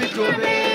mitumbe